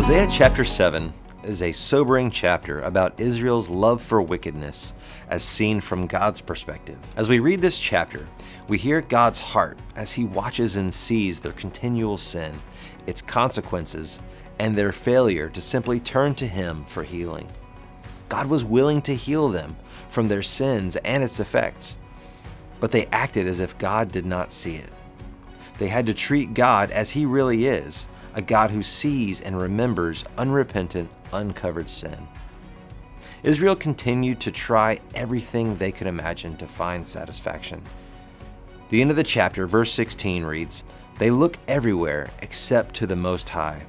Hosea chapter 7 is a sobering chapter about Israel's love for wickedness as seen from God's perspective. As we read this chapter, we hear God's heart as he watches and sees their continual sin, its consequences, and their failure to simply turn to him for healing. God was willing to heal them from their sins and its effects, but they acted as if God did not see it. They had to treat God as he really is, a God who sees and remembers unrepentant, uncovered sin. Israel continued to try everything they could imagine to find satisfaction. The end of the chapter, verse 16 reads, They look everywhere except to the Most High.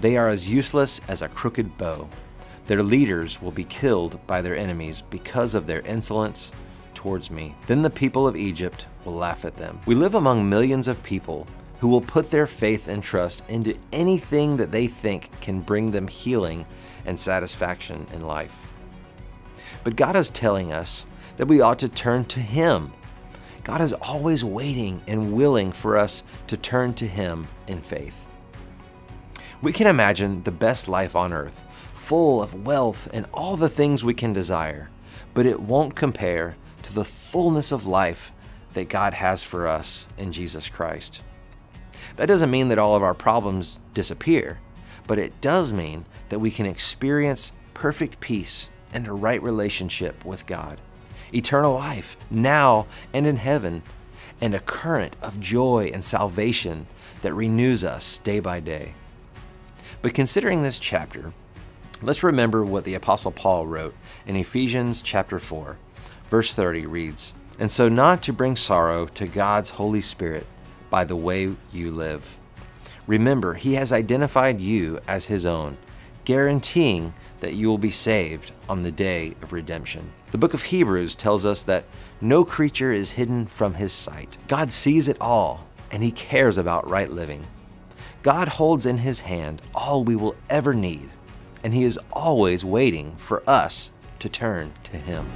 They are as useless as a crooked bow. Their leaders will be killed by their enemies because of their insolence towards me. Then the people of Egypt will laugh at them. We live among millions of people who will put their faith and trust into anything that they think can bring them healing and satisfaction in life. But God is telling us that we ought to turn to Him. God is always waiting and willing for us to turn to Him in faith. We can imagine the best life on earth, full of wealth and all the things we can desire, but it won't compare to the fullness of life that God has for us in Jesus Christ. That doesn't mean that all of our problems disappear, but it does mean that we can experience perfect peace and a right relationship with God, eternal life now and in heaven, and a current of joy and salvation that renews us day by day. But considering this chapter, let's remember what the Apostle Paul wrote in Ephesians chapter 4. Verse 30 reads, And so not to bring sorrow to God's Holy Spirit by the way you live. Remember, He has identified you as His own, guaranteeing that you will be saved on the day of redemption. The book of Hebrews tells us that no creature is hidden from His sight. God sees it all, and He cares about right living. God holds in His hand all we will ever need, and He is always waiting for us to turn to Him.